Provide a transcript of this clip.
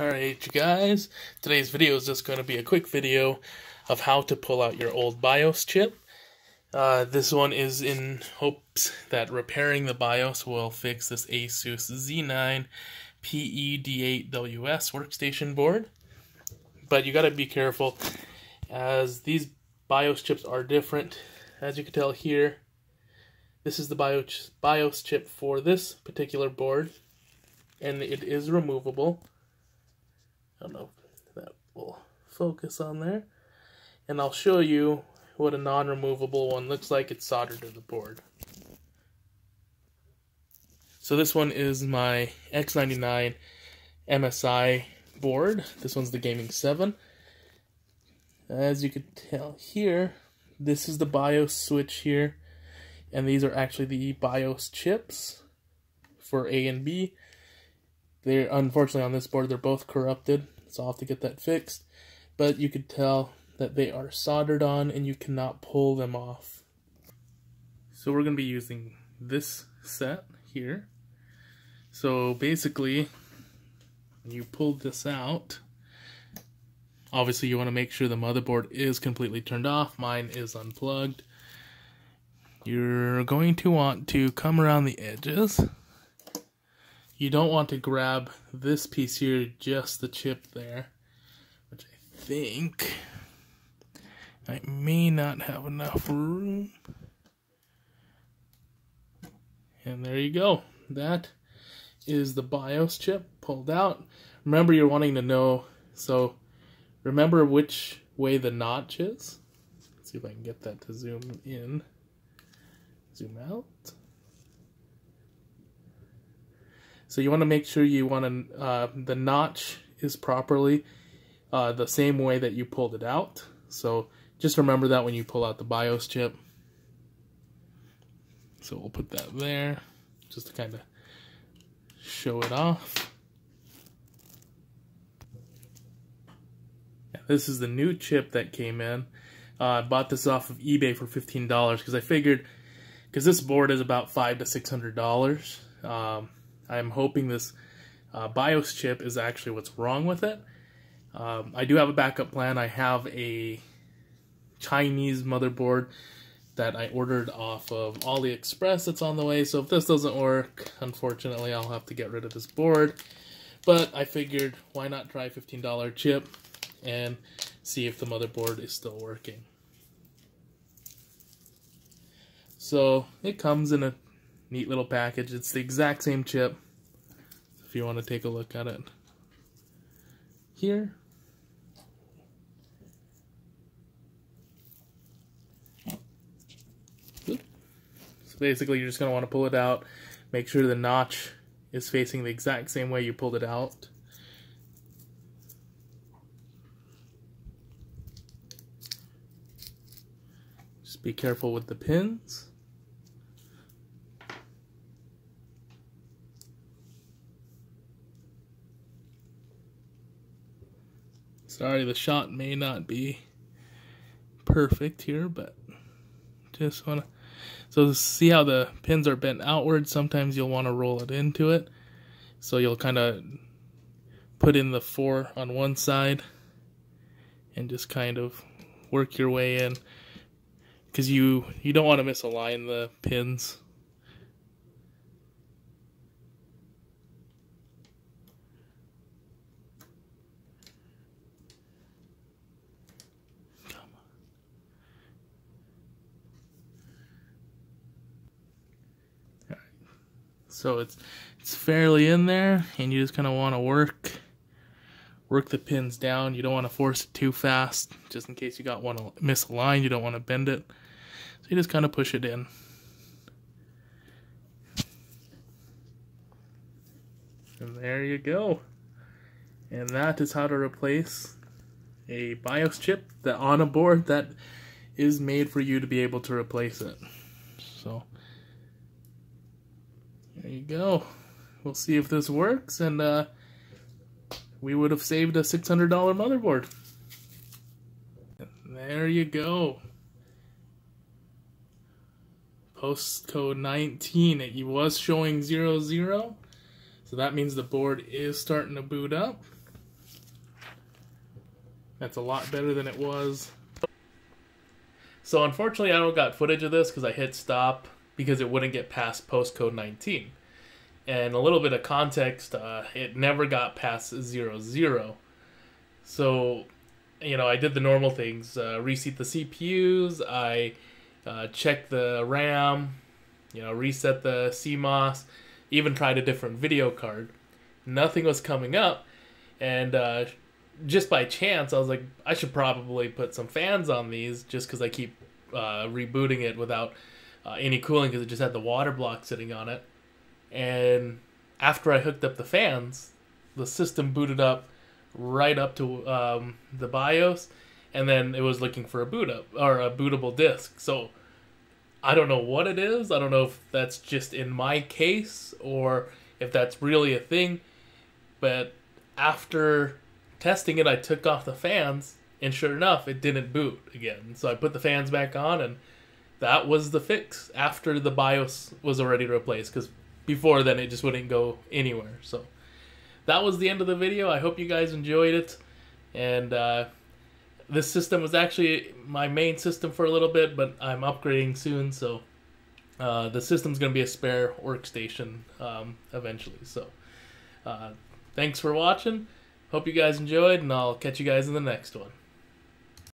Alright you guys, today's video is just going to be a quick video of how to pull out your old BIOS chip. Uh, this one is in hopes that repairing the BIOS will fix this Asus Z9 PED8WS workstation board. But you gotta be careful as these BIOS chips are different. As you can tell here, this is the BIOS, BIOS chip for this particular board and it is removable. I don't know if that will focus on there. And I'll show you what a non-removable one looks like. It's soldered to the board. So this one is my X99 MSI board. This one's the Gaming 7. As you can tell here, this is the BIOS switch here. And these are actually the BIOS chips for A and B. They're unfortunately on this board they're both corrupted, so I'll have to get that fixed. But you could tell that they are soldered on and you cannot pull them off. So we're going to be using this set here. So basically, when you pull this out, obviously you want to make sure the motherboard is completely turned off. Mine is unplugged. You're going to want to come around the edges you don't want to grab this piece here, just the chip there, which I think I may not have enough room. And there you go. That is the BIOS chip pulled out. Remember, you're wanting to know, so remember which way the notch is. Let's see if I can get that to zoom in. Zoom out. So you want to make sure you want to, uh, the notch is properly uh, the same way that you pulled it out. So just remember that when you pull out the BIOS chip. So we'll put that there just to kind of show it off. This is the new chip that came in. Uh, I bought this off of eBay for $15 because I figured, because this board is about five to $600. Um, I'm hoping this uh, BIOS chip is actually what's wrong with it. Um, I do have a backup plan. I have a Chinese motherboard that I ordered off of AliExpress that's on the way. So if this doesn't work, unfortunately, I'll have to get rid of this board. But I figured, why not try a $15 chip and see if the motherboard is still working. So it comes in a neat little package. It's the exact same chip. If you want to take a look at it here. So basically you're just going to want to pull it out. Make sure the notch is facing the exact same way you pulled it out. Just be careful with the pins. Sorry, the shot may not be perfect here, but just want to... So see how the pins are bent outward? Sometimes you'll want to roll it into it. So you'll kind of put in the four on one side and just kind of work your way in because you you don't want to misalign the pins So it's it's fairly in there, and you just kind of want to work work the pins down. You don't want to force it too fast, just in case you got one misaligned. You don't want to bend it. So you just kind of push it in. And there you go. And that is how to replace a BIOS chip that on a board that is made for you to be able to replace it. So there you go. We'll see if this works, and uh, we would have saved a $600 motherboard. And there you go. Postcode 19. It was showing 00, so that means the board is starting to boot up. That's a lot better than it was. So unfortunately, I don't got footage of this because I hit stop because it wouldn't get past postcode 19. And a little bit of context, uh, it never got past 00. So, you know, I did the normal things: uh, reseat the CPUs, I uh, checked the RAM, you know, reset the CMOS, even tried a different video card. Nothing was coming up, and uh, just by chance, I was like, I should probably put some fans on these just because I keep uh, rebooting it without uh, any cooling because it just had the water block sitting on it. And after I hooked up the fans, the system booted up right up to um, the BIOS, and then it was looking for a boot up or a bootable disk. So I don't know what it is. I don't know if that's just in my case or if that's really a thing. But after testing it, I took off the fans, and sure enough, it didn't boot again. So I put the fans back on, and that was the fix after the BIOS was already replaced. Because before then, it just wouldn't go anywhere. So that was the end of the video. I hope you guys enjoyed it. And uh, this system was actually my main system for a little bit, but I'm upgrading soon. So uh, the system's going to be a spare workstation um, eventually. So uh, thanks for watching. Hope you guys enjoyed, and I'll catch you guys in the next one.